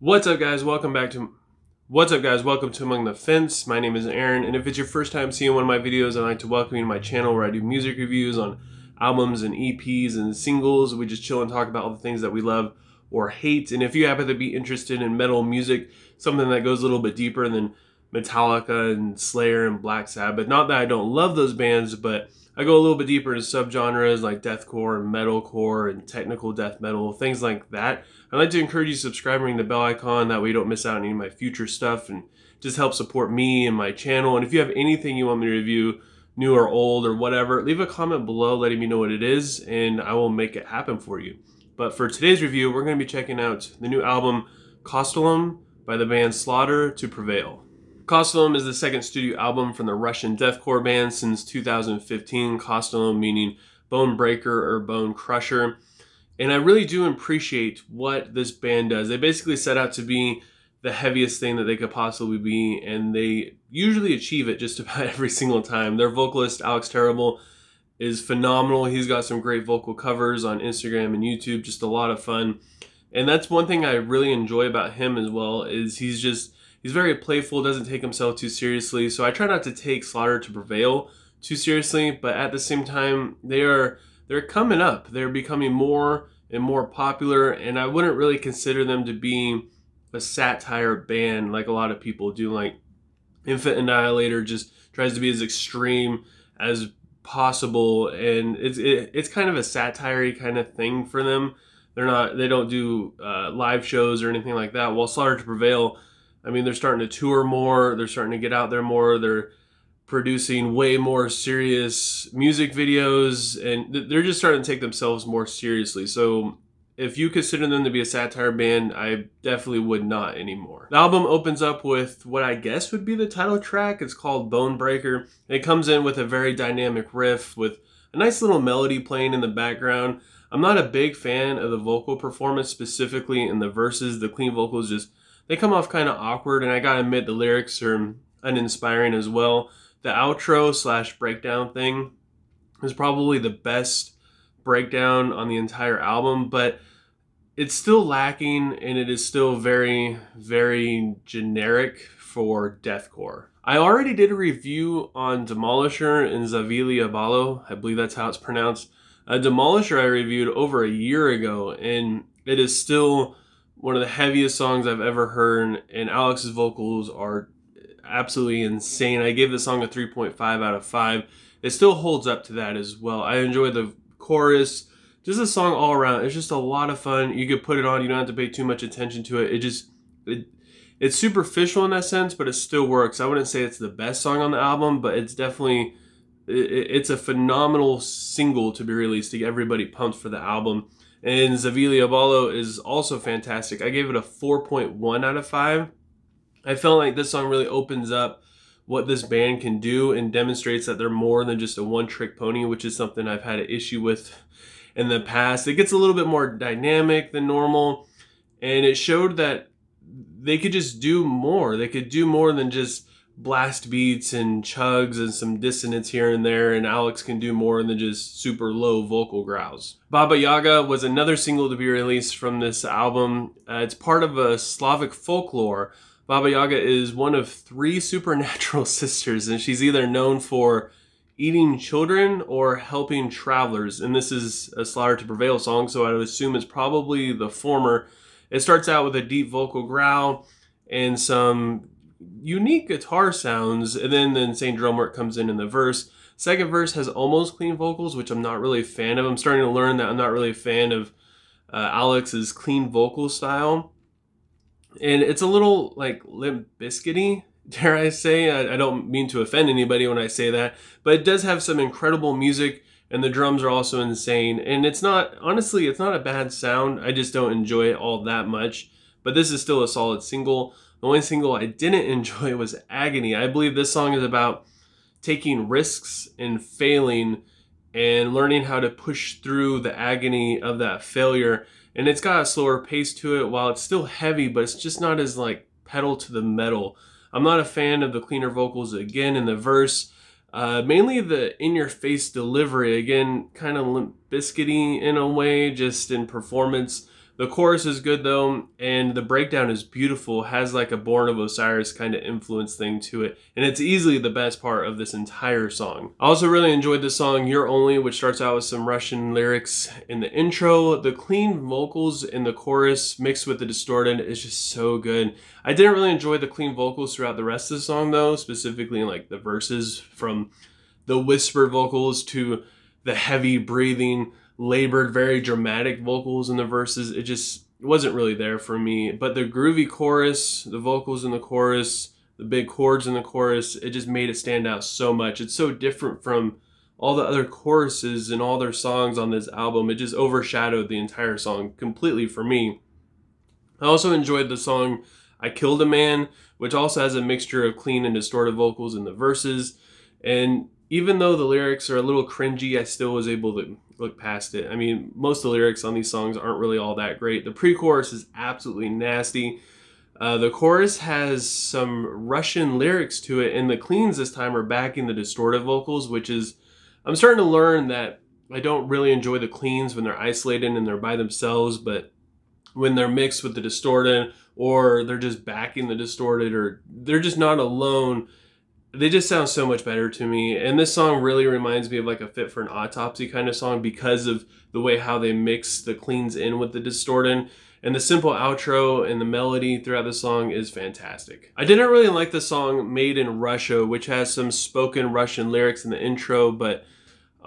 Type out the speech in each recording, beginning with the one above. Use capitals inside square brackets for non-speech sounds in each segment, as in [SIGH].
What's up, guys? Welcome back to. What's up, guys? Welcome to Among the Fence. My name is Aaron, and if it's your first time seeing one of my videos, I'd like to welcome you to my channel where I do music reviews on albums and EPs and singles. We just chill and talk about all the things that we love or hate. And if you happen to be interested in metal music, something that goes a little bit deeper than Metallica and Slayer and Black Sabbath, but not that I don't love those bands, but I go a little bit deeper into subgenres like deathcore and metalcore and technical death metal, things like that. I'd like to encourage you to subscribe ring the bell icon that way you don't miss out on any of my future stuff and just help support me and my channel. And if you have anything you want me to review, new or old or whatever, leave a comment below letting me know what it is and I will make it happen for you. But for today's review, we're going to be checking out the new album Kostolom by the band Slaughter to Prevail. Kostolom is the second studio album from the Russian deathcore band since 2015. Kostolom meaning bone breaker or bone crusher. And I really do appreciate what this band does. They basically set out to be the heaviest thing that they could possibly be, and they usually achieve it just [LAUGHS] about every single time. Their vocalist, Alex Terrible, is phenomenal. He's got some great vocal covers on Instagram and YouTube, just a lot of fun. And that's one thing I really enjoy about him as well, is he's just he's very playful, doesn't take himself too seriously. So I try not to take Slaughter to Prevail too seriously, but at the same time, they are they're coming up. They're becoming more and more popular, and I wouldn't really consider them to be a satire band like a lot of people do. Like Infant Annihilator just tries to be as extreme as possible, and it's it, it's kind of a satire kind of thing for them. They're not they don't do uh, live shows or anything like that. While Slaughter to Prevail I mean, they're starting to tour more. They're starting to get out there more. They're producing way more serious music videos, and they're just starting to take themselves more seriously. So, if you consider them to be a satire band, I definitely would not anymore. The album opens up with what I guess would be the title track. It's called Bone Breaker. It comes in with a very dynamic riff with a nice little melody playing in the background. I'm not a big fan of the vocal performance, specifically in the verses. The clean vocals just they come off kind of awkward, and I gotta admit the lyrics are uninspiring as well. The outro slash breakdown thing is probably the best breakdown on the entire album, but it's still lacking and it is still very, very generic for deathcore. I already did a review on Demolisher and Zavili Abalo. I believe that's how it's pronounced. A Demolisher I reviewed over a year ago, and it is still one of the heaviest songs I've ever heard, and Alex's vocals are absolutely insane. I gave the song a 3.5 out of 5. It still holds up to that as well. I enjoy the chorus, just the song all around. It's just a lot of fun. You could put it on, you don't have to pay too much attention to it. It just it, it's superficial in that sense, but it still works. I wouldn't say it's the best song on the album, but it's definitely it, it's a phenomenal single to be released to get everybody pumped for the album. And Zavili Abalo is also fantastic. I gave it a 4.1 out of 5. I felt like this song really opens up what this band can do and demonstrates that they're more than just a one trick pony, which is something I've had an issue with in the past. It gets a little bit more dynamic than normal, and it showed that they could just do more. They could do more than just blast beats and chugs and some dissonance here and there, and Alex can do more than just super low vocal growls. Baba Yaga was another single to be released from this album. Uh, it's part of a Slavic folklore. Baba Yaga is one of three [LAUGHS] supernatural [LAUGHS] sisters, and she's either known for eating children or helping travelers. And this is a Slaughter to Prevail song, so I would assume it's probably the former. It starts out with a deep vocal growl and some unique guitar sounds, and then the insane drum work comes in in the verse. Second verse has almost clean vocals, which I'm not really a fan of. I'm starting to learn that I'm not really a fan of uh, Alex's clean vocal style, and it's a little like limp biscuity. [LAUGHS] Dare I say? I, I don't mean to offend anybody when I say that, but it does have some incredible music, and the drums are also insane. And it's not honestly, it's not a bad sound. I just don't enjoy it all that much. But this is still a solid single. The only single I didn't [LAUGHS] enjoy was Agony. I believe this song is about taking risks and failing and learning how to push through the agony of that failure. And it's got a slower pace to it while it's still heavy, but it's just not as like pedal to the metal. I'm not a fan of the cleaner vocals again in the verse. Uh, mainly the in your face delivery, again, kind of limp biscuity in a way, just in performance The chorus is good though, and the breakdown is beautiful, has like a Born of Osiris kind of influence thing to it, and it's easily the best part of this entire song. I also really enjoyed the song You're Only, which starts out with some Russian lyrics in the intro. The clean vocals in the chorus mixed with the distorted is just so good. I didn't really enjoy the clean vocals throughout the rest of the song though, specifically in like the verses from the whisper vocals to the heavy breathing labored, very dramatic vocals in the verses. It just wasn't really there for me. But the groovy chorus, the vocals in the chorus, the big chords in the chorus, it just made it stand out so much. It's so different from all the other choruses and all their songs on this album. It just overshadowed the entire song completely for me. I also enjoyed the song I Killed a Man, which also has a mixture of clean and distorted vocals in the verses. And even though the lyrics are a little cringy, I still was able to look past it. I mean, most of the lyrics on these songs aren't really all that great. The pre-chorus is absolutely nasty. Uh, the chorus has some Russian lyrics to it, and the cleans this time are backing the distorted vocals, which is, I'm starting to learn that I don't really enjoy the cleans when they're isolated and they're by themselves, but when they're mixed with the distorted or they're just backing the distorted or they're just not alone they just sound so much better to me. And this song really reminds me of like a fit for an autopsy kind of song because of the way how they mix the cleans in with the distorted. And the simple outro and the melody throughout the song is fantastic. I didn't really like the song Made in Russia, which has some spoken Russian lyrics in the intro, but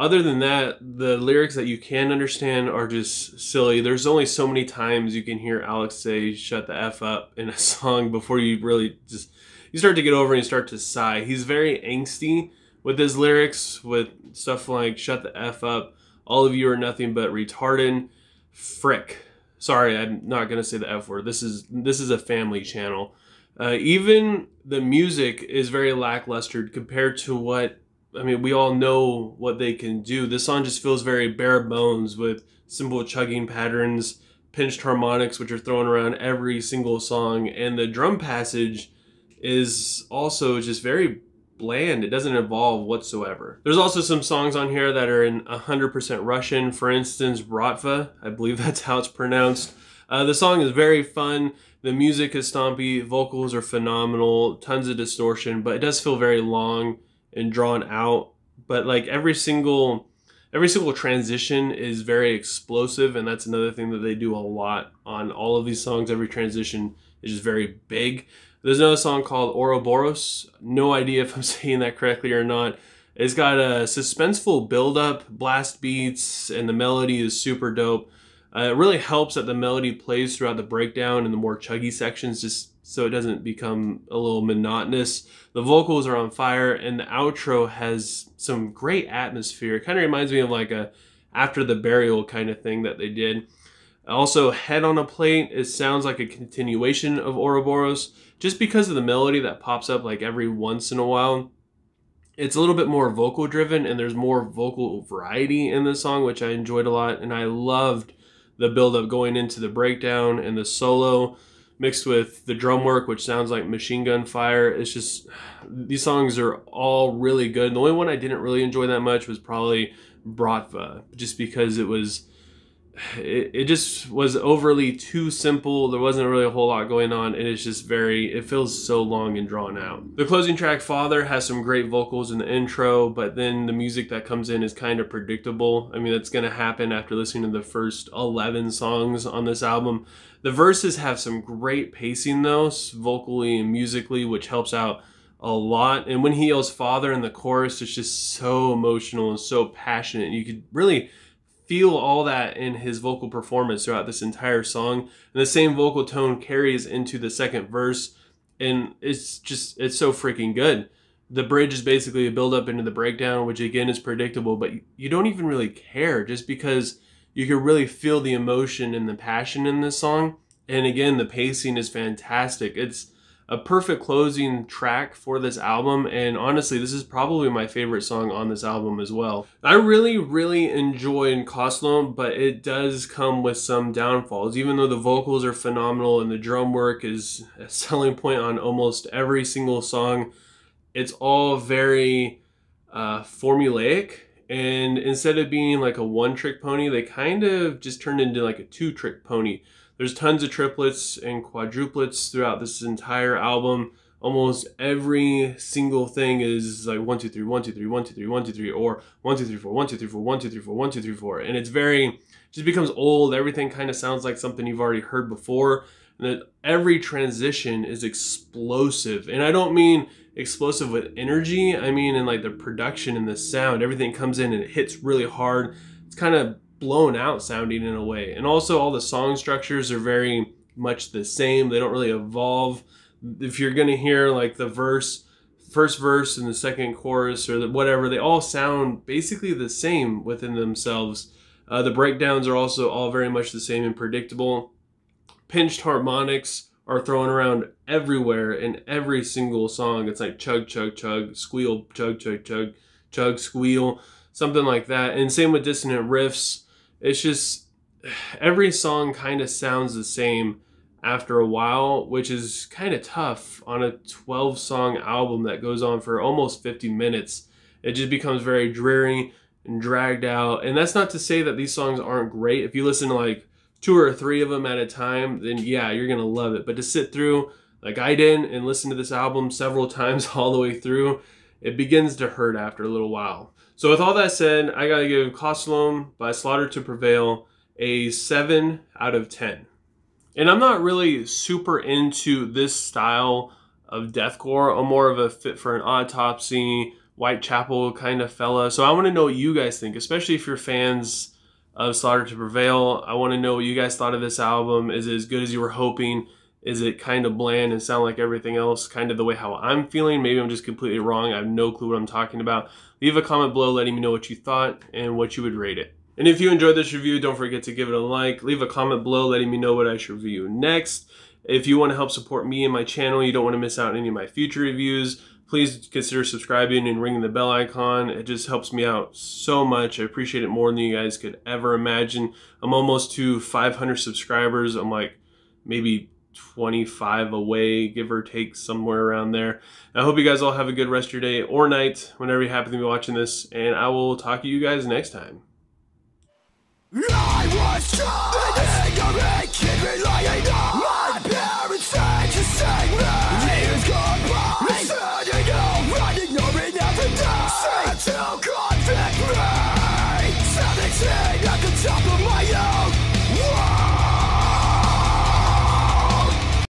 other than that, the lyrics that you can understand are just silly. There's only so many times you can hear Alex say shut the F up in a [LAUGHS] song before you really just you start to get over and you start to sigh. He's very angsty with his lyrics, with stuff like "shut the f up," "all of you are nothing but retarded," "frick." Sorry, I'm not gonna say the f word. This is this is a family channel. Uh, even the music is very lackluster compared to what I mean. We all know what they can do. This song just feels very bare bones with simple chugging patterns, pinched harmonics, which are thrown around every single song, and the drum passage is also just very bland. It doesn't evolve whatsoever. There's also some songs on here that are in 100% Russian. For instance, Bratva, I believe [LAUGHS] that's how it's pronounced. Uh, the song is very fun. The music is stompy. Vocals are phenomenal. Tons of distortion, but it does feel very long and drawn out. But like every single every single transition is very explosive, and that's another thing that they do a lot on all of these songs. Every transition is just very big. There's another song called Ouroboros. No idea if I'm [LAUGHS] saying that correctly or not. It's got a suspenseful build-up, blast beats, and the melody is super dope. Uh, it really helps that the melody plays throughout the breakdown and the more chuggy sections just so it doesn't become a little monotonous. The vocals are on fire and the outro has some great atmosphere. It kind of reminds me of like a after the burial kind of thing that they did. Also, Head on a Plate, it sounds like a continuation of Ouroboros just because of the melody that pops up like every once in a while. It's a little bit more vocal driven and there's more vocal variety in the song, which I enjoyed a lot. And I loved the build up going into the breakdown and the solo mixed with the drum work, which sounds like machine gun fire. It's just, these songs are all really good. The only one I didn't really enjoy that much was probably Bratva, just because it was it, it just was overly too simple. There wasn't really a whole lot going on, and it's just very, it feels so long and drawn out. The closing track, Father, has some great vocals in the intro, but then the music that comes in is kind of predictable. I mean, that's going to happen after listening to the first 11 songs on this album. The verses have some great pacing, though, vocally and musically, which helps out a lot. And when he yells Father in the chorus, it's just so emotional and so passionate. You could really feel all that in his vocal performance throughout this entire song. And the same vocal tone carries into the second verse. And it's just, it's so freaking good. The bridge is basically a build up into the breakdown, which again is predictable, but you don't even really care just because you can really feel the emotion and the passion in this song. And again, the pacing is fantastic. It's, a perfect closing track for this album and honestly this is probably my favorite song on this album as well. I really really enjoy Kostolom but it does come with some downfalls even though the vocals are phenomenal and the drum work is a selling point on almost every single song. It's all very uh, formulaic and instead of being like a one trick pony they kind of just turned into like a two trick pony There's tons of triplets and quadruplets throughout this entire album. Almost every single thing is like one, two, three, one, two, three, one, two, three, one, two, three, or one, two, three, four, one, two, three, four, one, two, three, four, one, two, three, four. And it's very, just becomes old. Everything kind of sounds like something you've already heard before. And that every transition is explosive. And I don't mean explosive with energy. I mean in like the production and the sound. Everything comes in and it hits really hard. It's kind of blown out sounding in a way. And also all the song structures are very much the same. They don't really evolve. If you're gonna hear like the verse, first verse and the second chorus or the, whatever, they all sound basically the same within themselves. Uh, the breakdowns are also all very much the same and predictable. Pinched harmonics are thrown around everywhere in every single song. It's like chug, chug, chug, squeal, chug, chug, chug, chug, squeal, something like that. And same with dissonant riffs it's just [SIGHS] every song kind of sounds the same after a while, which is kind of tough on a 12 song album that goes on for almost 50 minutes. It just becomes very dreary and dragged out. And that's not to say that these songs aren't great. If you listen to like two or three of them at a time, then yeah, you're to love it. But to sit through, like I did, and listen to this album several [LAUGHS] times all the way through, it begins to hurt after a little while. So with all that said, I gotta give Kostolom by Slaughter to Prevail a 7 out of 10. And I'm not really super into this style of deathcore. I'm more of a fit for an autopsy, Whitechapel kind of fella. So I want to know what you guys think, especially if you're fans of Slaughter to Prevail. I want to know what you guys thought of this album. Is it as good as you were hoping? Is it kind of bland and sound like everything else, kind of the way how I'm feeling? Maybe I'm just completely wrong. I have no clue what I'm talking about. Leave a comment below letting me know what you thought and what you would rate it. And if you enjoyed this review, don't forget to give it a like. Leave a comment below letting me know what I should review next. If you want to help support me and my channel, you don't want to miss out on any of my future reviews, please consider subscribing and ringing the bell icon. It just helps me out so much. I appreciate it more than you guys could ever imagine. I'm almost to 500 subscribers. I'm like maybe 25 away, give or take somewhere around there. I hope you guys all have a good rest of your day or night whenever you happen to be watching this, and I will talk to you guys next time. I was just top of my